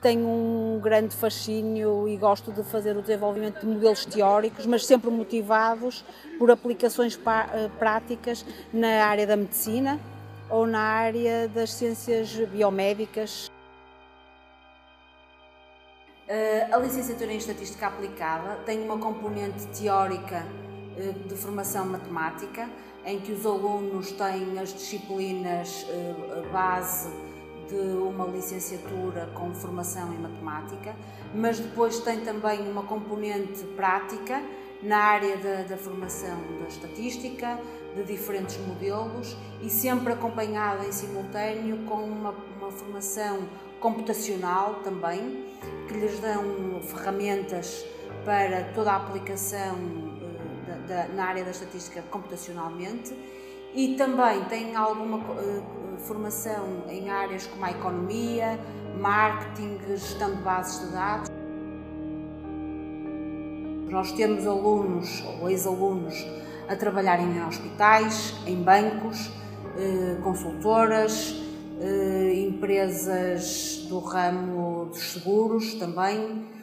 Tenho um grande fascínio e gosto de fazer o desenvolvimento de modelos teóricos, mas sempre motivados por aplicações eh, práticas na área da medicina ou na área das ciências biomédicas. Eh, a licenciatura em Estatística Aplicada tem uma componente teórica eh, de formação matemática, em que os alunos têm as disciplinas base de uma licenciatura com formação em matemática, mas depois tem também uma componente prática na área da, da formação da estatística, de diferentes modelos e sempre acompanhada em simultâneo com uma, uma formação computacional também, que lhes dão ferramentas para toda a aplicação uh, da, da, na área da estatística computacionalmente e também tem alguma uh, formação em áreas como a economia, marketing, gestão de bases de dados. Nós temos alunos ou ex-alunos a trabalhar em hospitais, em bancos, uh, consultoras, uh, empresas do ramo dos seguros também